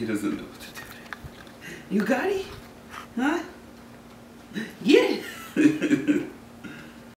he doesn't know what to do. You got it? Huh? Yeah.